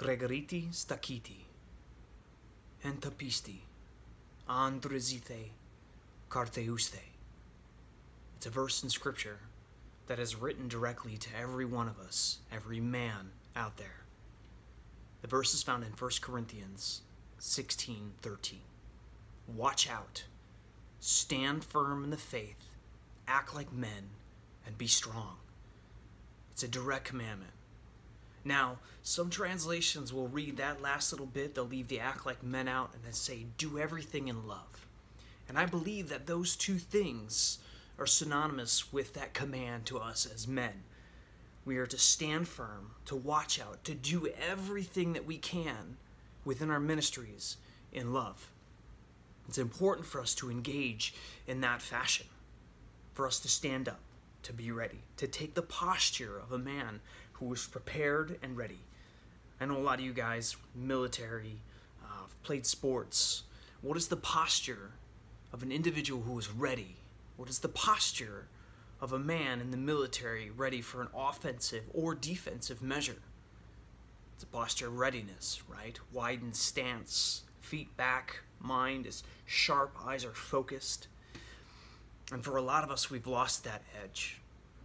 Gregoriti stakiti, entapisti, andrezithe, carteuste. It's a verse in Scripture that is written directly to every one of us, every man out there. The verse is found in 1 Corinthians 16 13. Watch out, stand firm in the faith, act like men, and be strong. It's a direct commandment. Now, some translations will read that last little bit, they'll leave the act like men out and then say, do everything in love. And I believe that those two things are synonymous with that command to us as men. We are to stand firm, to watch out, to do everything that we can within our ministries in love. It's important for us to engage in that fashion, for us to stand up, to be ready, to take the posture of a man who is prepared and ready. I know a lot of you guys, military, uh, played sports. What is the posture of an individual who is ready? What is the posture of a man in the military ready for an offensive or defensive measure? It's a posture of readiness, right? Widened stance, feet back, mind is sharp, eyes are focused. And for a lot of us, we've lost that edge,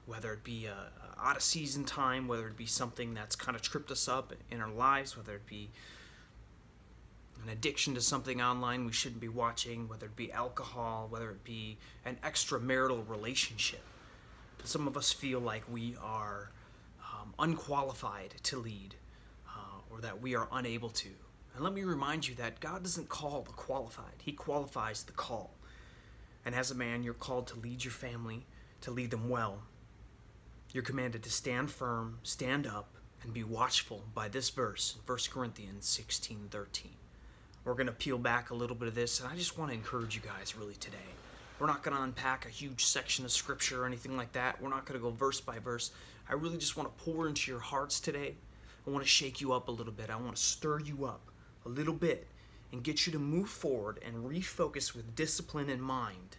whether it be a, a out of season time, whether it be something that's kind of tripped us up in our lives, whether it be an addiction to something online we shouldn't be watching, whether it be alcohol, whether it be an extramarital relationship. Some of us feel like we are um, unqualified to lead uh, or that we are unable to. And let me remind you that God doesn't call the qualified, He qualifies the call. And as a man, you're called to lead your family, to lead them well. You're commanded to stand firm, stand up, and be watchful by this verse, 1 Corinthians 16 13. We're going to peel back a little bit of this, and I just want to encourage you guys really today. We're not going to unpack a huge section of scripture or anything like that. We're not going to go verse by verse. I really just want to pour into your hearts today. I want to shake you up a little bit. I want to stir you up a little bit and get you to move forward and refocus with discipline in mind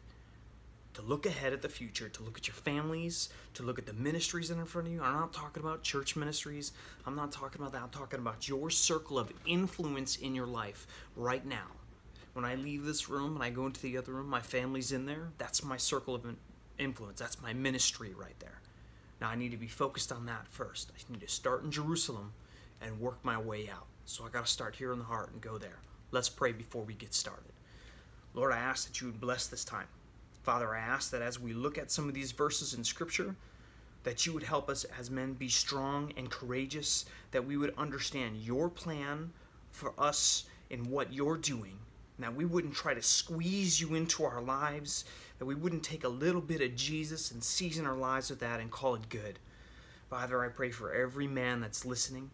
to look ahead at the future, to look at your families, to look at the ministries that are in front of you. I'm not talking about church ministries. I'm not talking about that. I'm talking about your circle of influence in your life right now. When I leave this room and I go into the other room, my family's in there. That's my circle of influence. That's my ministry right there. Now I need to be focused on that first. I need to start in Jerusalem and work my way out. So I got to start here in the heart and go there. Let's pray before we get started. Lord, I ask that you would bless this time. Father, I ask that as we look at some of these verses in Scripture, that you would help us as men be strong and courageous, that we would understand your plan for us in what you're doing. That we wouldn't try to squeeze you into our lives, that we wouldn't take a little bit of Jesus and season our lives with that and call it good. Father, I pray for every man that's listening.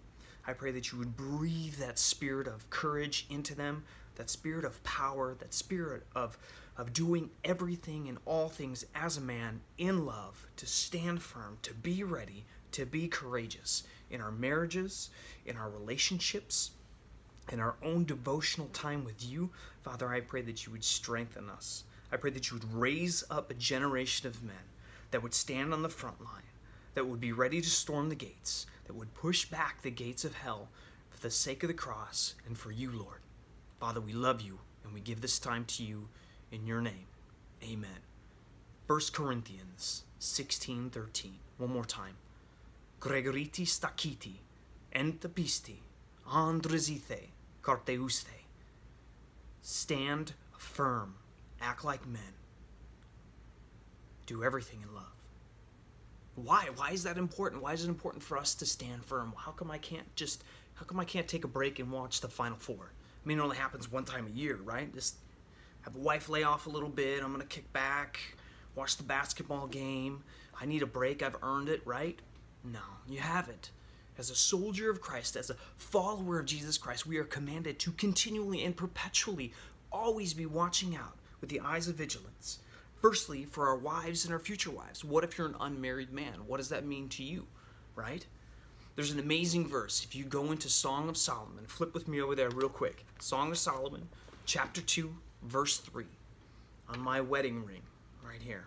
I pray that you would breathe that spirit of courage into them, that spirit of power, that spirit of of doing everything and all things as a man in love, to stand firm, to be ready, to be courageous in our marriages, in our relationships, in our own devotional time with you. Father, I pray that you would strengthen us. I pray that you would raise up a generation of men that would stand on the front line, that would be ready to storm the gates, that would push back the gates of hell for the sake of the cross and for you, Lord. Father, we love you and we give this time to you in your name. Amen. 1 Corinthians 16:13. One more time. Gregoriti stakiti, entapisti, andrezithe, carteuste. Stand firm, act like men. Do everything in love. Why? Why is that important? Why is it important for us to stand firm? How come I can't just how come I can't take a break and watch the final four? I mean it only happens one time a year, right? Just have a wife lay off a little bit. I'm going to kick back, watch the basketball game. I need a break. I've earned it, right? No, you haven't. As a soldier of Christ, as a follower of Jesus Christ, we are commanded to continually and perpetually always be watching out with the eyes of vigilance. Firstly, for our wives and our future wives. What if you're an unmarried man? What does that mean to you, right? There's an amazing verse. If you go into Song of Solomon, flip with me over there real quick. Song of Solomon, chapter 2, verse 3 on my wedding ring right here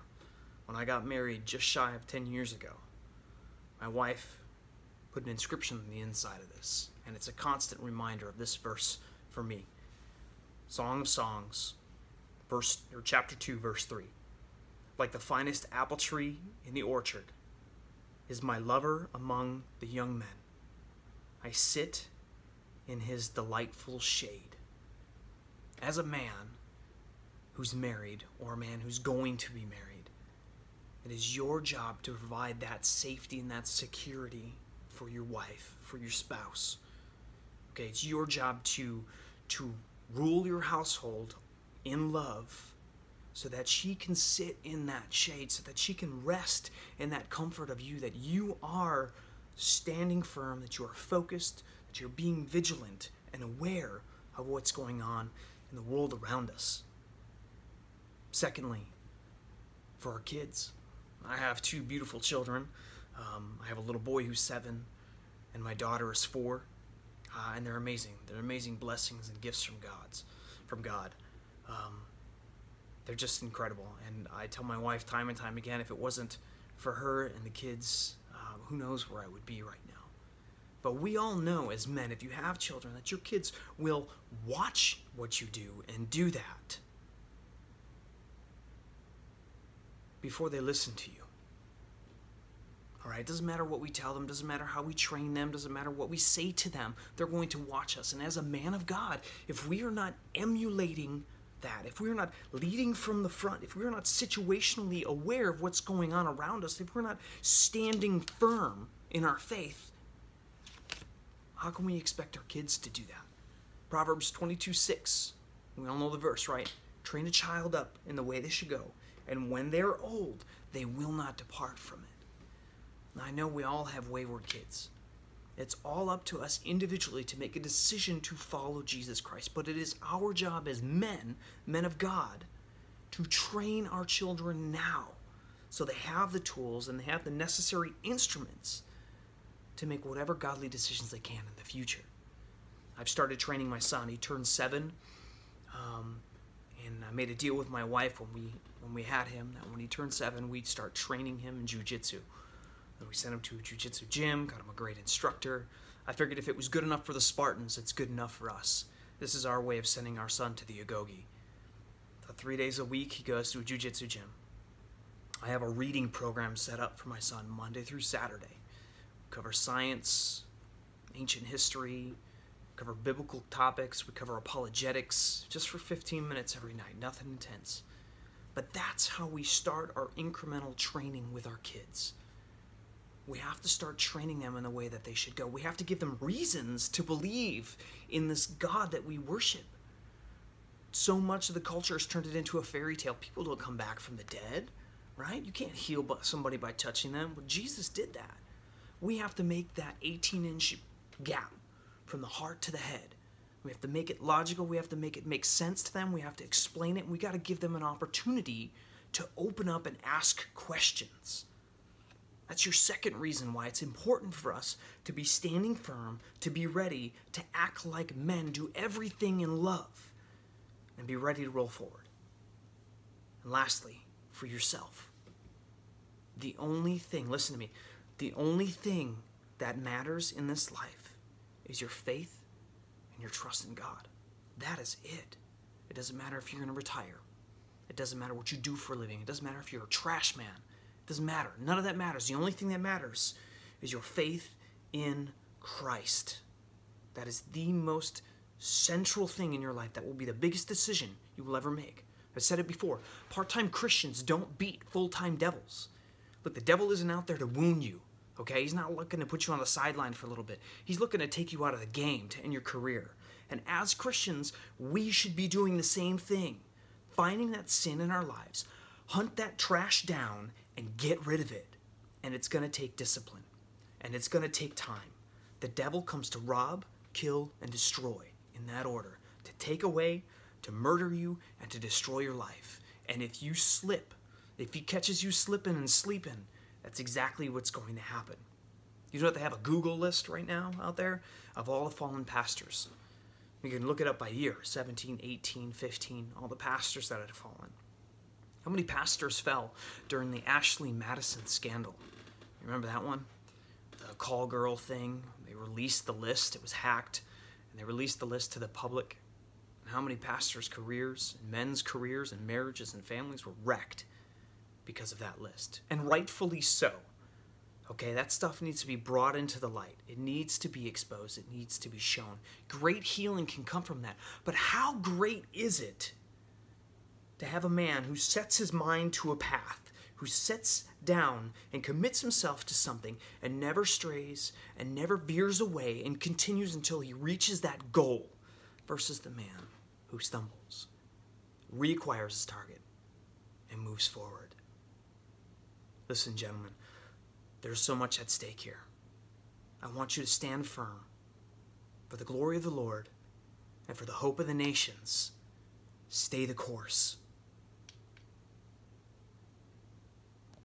when I got married just shy of 10 years ago. My wife put an inscription on the inside of this, and it's a constant reminder of this verse for me. Song of Songs, verse or chapter 2 verse 3. Like the finest apple tree in the orchard is my lover among the young men. I sit in his delightful shade. As a man who's married or a man who's going to be married, it is your job to provide that safety and that security for your wife, for your spouse. Okay, it's your job to to rule your household in love so that she can sit in that shade, so that she can rest in that comfort of you, that you are standing firm, that you are focused, that you're being vigilant and aware of what's going on in the world around us. Secondly, for our kids, I have two beautiful children. Um, I have a little boy who's seven, and my daughter is four, uh, and they're amazing. They're amazing blessings and gifts from God's, from God. Um, they're just incredible, and I tell my wife time and time again, if it wasn't for her and the kids, um, who knows where I would be right now. But we all know as men, if you have children, that your kids will watch what you do and do that before they listen to you. All right, it doesn't matter what we tell them, doesn't matter how we train them, doesn't matter what we say to them, they're going to watch us. And as a man of God, if we are not emulating that, if we're not leading from the front, if we're not situationally aware of what's going on around us, if we're not standing firm in our faith, how can we expect our kids to do that? Proverbs 22 6. We all know the verse, right? Train a child up in the way they should go, and when they're old, they will not depart from it. I know we all have wayward kids. It's all up to us individually to make a decision to follow Jesus Christ. But it is our job as men, men of God, to train our children now so they have the tools and they have the necessary instruments to make whatever godly decisions they can in the future. I've started training my son. He turned seven, um, and I made a deal with my wife when we when we had him that when he turned seven, we'd start training him in jujitsu. We sent him to a jiu-jitsu gym, got him a great instructor. I figured if it was good enough for the Spartans, it's good enough for us. This is our way of sending our son to the Agoge. So three days a week, he goes to a jiu-jitsu gym. I have a reading program set up for my son Monday through Saturday. We cover science, ancient history, cover biblical topics, we cover apologetics, just for 15 minutes every night, nothing intense. But that's how we start our incremental training with our kids we have to start training them in the way that they should go. We have to give them reasons to believe in this God that we worship. So much of the culture has turned it into a fairy tale. People don't come back from the dead, right? You can't heal somebody by touching them. Well, Jesus did that. We have to make that 18 inch gap from the heart to the head. We have to make it logical. We have to make it make sense to them. We have to explain it. We got to give them an opportunity to open up and ask questions. That's your second reason why it's important for us to be standing firm, to be ready, to act like men, do everything in love, and be ready to roll forward. And lastly, for yourself. The only thing, listen to me, the only thing that matters in this life is your faith and your trust in God. That is it. It doesn't matter if you're going to retire. It doesn't matter what you do for a living. It doesn't matter if you're a trash man. It doesn't matter. None of that matters. The only thing that matters is your faith in Christ. That is the most central thing in your life. That will be the biggest decision you will ever make. I've said it before. Part time Christians don't beat full time devils. Look, the devil isn't out there to wound you, okay? He's not looking to put you on the sideline for a little bit. He's looking to take you out of the game to end your career. And as Christians, we should be doing the same thing finding that sin in our lives, hunt that trash down, and get rid of it. And it's going to take discipline. And it's going to take time. The devil comes to rob, kill, and destroy in that order to take away, to murder you, and to destroy your life. And if you slip, if he catches you slipping and sleeping, that's exactly what's going to happen. You know? They have a Google list right now out there of all the fallen pastors. You can look it up by year 17, 18, 15, all the pastors that had fallen. How many pastors fell during the Ashley Madison scandal? You remember that one? The the call girl thing. They released the list, it was hacked, and they released the list to the public. And how many pastors' careers, and men's careers, and marriages and families were wrecked because of that list. And rightfully so. Okay, that stuff needs to be brought into the light. It needs to be exposed. It needs to be shown. Great healing can come from that. But how great is it to have a man who sets his mind to a path, who sits down and commits himself to something and never strays and never veers away and continues until he reaches that goal, versus the man who stumbles, reacquires his target, and moves forward? Listen, gentlemen. There's so much at stake here. I want you to stand firm for the glory of the Lord and for the hope of the nations. Stay the course.